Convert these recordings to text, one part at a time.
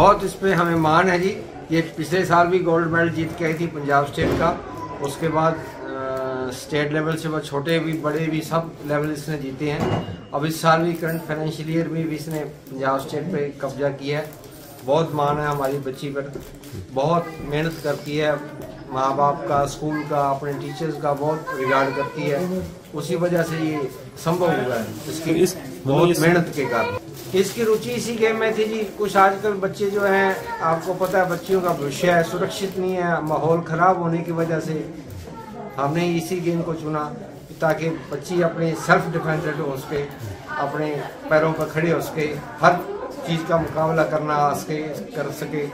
बहुत इस पर हमें मान है जी। ये पिछले साल भी गोल्ड मेडल जीत के आई थी पंजाब स्टेट का। उसके बाद स्टेट लेवल से वह छोटे भी, बड़े भी सब लेवल इसने जीते हैं। अब इस साल भी करंट फाइनेंशियल ईयर में भी इसने पंजाब स्टेट पे कब्जा किया है। बहुत मान है हमारी बच्ची पर। बहुत मेहनत करती है। माँ बाप का स्कूल का अपने टीचर्स का बहुत रिगार्ड करती है। उसी वजह से ये संभव हुआ है इसकी इस- बहुत मेहनत के कारण। इसकी रुचि इसी गेम में थी जी। कुछ आजकल बच्चे जो हैं आपको पता है बच्चियों का भविष्य है सुरक्षित नहीं है माहौल खराब होने की वजह से हमने इसी गेम को चुना ताकि बच्ची अपने सेल्फ डिपेंडेंट हो सके अपने पैरों पर खड़े हो सके हर चीज़ का मुकाबला करना आ सके कर सके।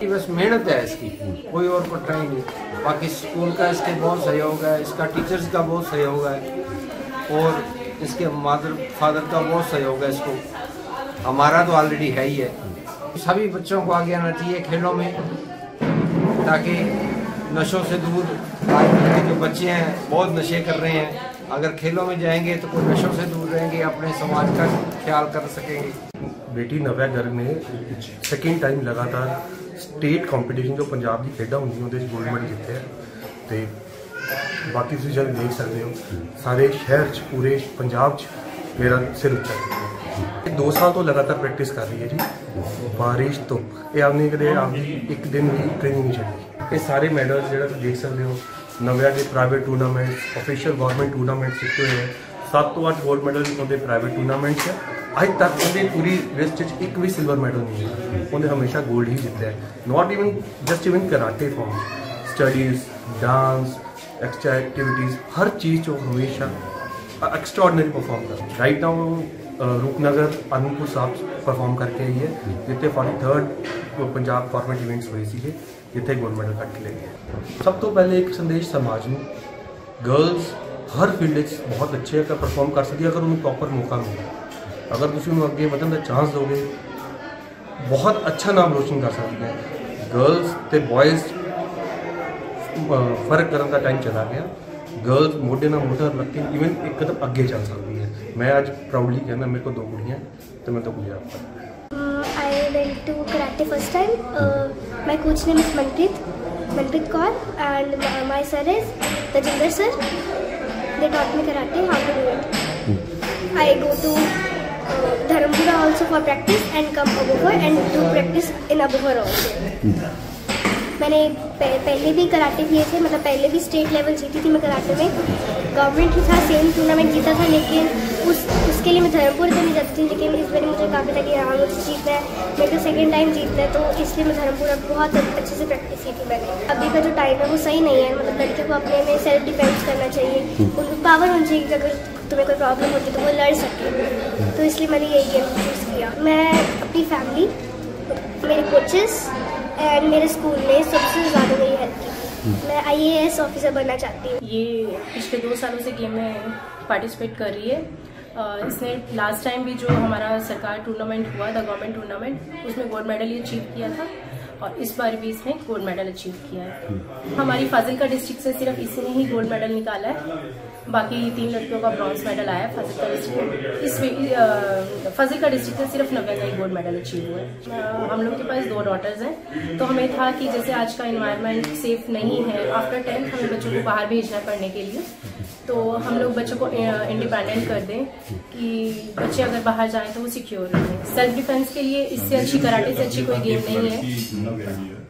कि बस मेहनत है इसकी। कोई और कठिनाई ही नहीं। बाकी स्कूल का इसके बहुत सहयोग है, इसका टीचर्स का बहुत सहयोग है, और इसके मादर फादर का बहुत सहयोग है इसको। हमारा तो ऑलरेडी है ही है। सभी बच्चों को आगे आना चाहिए खेलों में, ताकि नशों से दूर आजकल के जो बच्चे हैं, बहुत नशे कर रहे हैं। अगर खेलों में जाएँगे तो कोई नशों से दूर रहेंगे, अपने समाज का ख्याल कर सकेंगे। बेटी नव्या घर में सेकेंड टाइम लगातार ਸਟੇਟ ਕੰਪੀਟੀਸ਼ਨ ਜੋ ਪੰਜਾਬ ਦੀ ਖੇਡਾਂ ਹੁੰਦੀਆਂ, ਉਹਦੇ ਵਿੱਚ ਗੋਲਡ ਮੈਡਲ ਜਿੱਤਿਆ ਤੇ ਬਾਕੀ ਤੁਸੀਂ ਜਦ ਦੇਖ ਸਕਦੇ ਹੋ, ਸਾਰੇ ਸ਼ਹਿਰ 'ਚ, ਪੂਰੇ ਪੰਜਾਬ 'ਚ ਮੇਰਾ ਸਿਰ ਉੱਚਾ ਹੈ। ਇਹ 2 ਸਾਲ ਤੋਂ ਲਗਾਤਾਰ ਪ੍ਰੈਕਟਿਸ ਕਰ ਰਹੀ ਹੈ ਜੀ। ਬਾਰਿਸ਼ ਧੁੱਪ ਇਹ ਆਪਨੇ ਕਦੇ ਆਪਦੀ ਇੱਕ ਦਿਨ ਵੀ ਟ੍ਰੇਨਿੰਗ ਨਹੀਂ ਛੱਡੀ। ਇਹ ਸਾਰੇ ਮੈਡਲ ਜਿਹੜਾ ਤੁਸੀਂ ਦੇਖ ਸਕਦੇ ਹੋ, ਨਵਿਆ ਦੇ private tournament official government tournament ਜਿੱਤੇ ਹੋਏ ਹੈ 7 ਤੋਂ 8 ਗੋਲਡ ਮੈਡਲ ਉਹਦੇ ਪ੍ਰਾਈਵੇਟ ਟੂਰਨਾਮੈਂਟਸ ਹੈ। अज तक उन्होंने पूरी लिस्ट एक भी सिल्वर मैडल नहीं है उन्हें हमेशा गोल्ड ही जीता है। Not even just even karate form studies dance extra activities हर चीज़ वो हमेशा एक्स्ट्राऑर्डनरी परफॉर्म कर right now Rupnagar, Anuppur Sahib perform करके आई है। जितने form third Punjab format events हुए थे जितने गोल्ड मेडल कट ले गए सब तो पहले एक संदेश समाज में गर्ल्स हर फ़ील्ड बहुत अच्छे अगर परफॉर्म कर सकती है अगर उन्हें प्रॉपर मौका मिला। अगर तुम अगे वन का चांस दोगे बहुत अच्छा नाम रोशन कर सकते हैं। गर्ल्स तो बॉयज़ फ़र्क करने का टाइम चला गया। गर्ल्स मोटे ना मोटे लगते ईवन एकदम तो अगे चल सकती है। मैं अज प्राउडली कहना मेरे को दो कुड़ियाँ तो मैं तो कुछ आप to karate first time my coach ने Manpreet Manpreet Kaur and my sir is Tajinder sir they taught me karate how to do it I go to Dharampura also for practice and come Abohar and do practice in Abohar also. मैंने पहले भी karate किए थे मतलब पहले भी state level जीती थी मैं कराटे में। गवर्नमेंट ही था सेम टूर्नामेंट जीता था लेकिन उस उसके लिए मैं धर्मपुर से नहीं जाती थी लेकिन इस बार मुझे काफ़ी था कि हाँ मुझे जीतना है। मेरे को सेकेंड टाइम जीतना है तो इसलिए मैं धर्मपुर अब बहुत अच्छे से प्रैक्टिस की थी मैंने। अभी का जो टाइम है वो सही नहीं है मतलब लड़के को अपने में सेल्फ डिफेंस करना चाहिए उनको पावर होनी चाहिए कि अगर तुम्हें कोई प्रॉब्लम होती तो वो लड़ सके। तो इसलिए मैंने यही गेम चूज़ किया। मैं अपनी फैमिली मेरे कोचेस एंड मेरे स्कूल में सबसे ज़्यादा मेरी हेल्प की। मैं आईएएस ऑफिसर बनना चाहती हूँ। ये पिछले दो सालों से गेम में पार्टिसिपेट कर रही है। इसने लास्ट टाइम भी जो हमारा सरकार टूर्नामेंट हुआ था गवर्नमेंट टूर्नामेंट उसमें गोल्ड मेडल ही अचीव किया था। और इस बार भी इसने गोल्ड मेडल अचीव किया है। हमारी फाजिलका डिस्ट्रिक्ट से सिर्फ़ इसने ही गोल्ड मेडल निकाला है। बाकी तीन लड़कियों का ब्रॉन्ज मेडल आया है फाजिलका डिस्ट्रिक्ट इस फाजिलका डिस्ट्रिक्ट से सिर्फ़ नव्या का ही गोल्ड मेडल अचीव हुआ है। हम लोग के पास दो डॉटर्स हैं। तो हमें था कि जैसे आज का इन्वायरमेंट सेफ़ नहीं है आफ्टर टेंथ हमें बच्चों को बाहर भेजना है पढ़ने के लिए। तो हम लोग बच्चों को इंडिपेंडेंट कर दें कि बच्चे अगर बाहर जाएँ तो वो सिक्योर रहें। सेल्फ डिफेंस के लिए इससे अच्छी कराटे से अच्छी कोई गेम नहीं है। na galeria.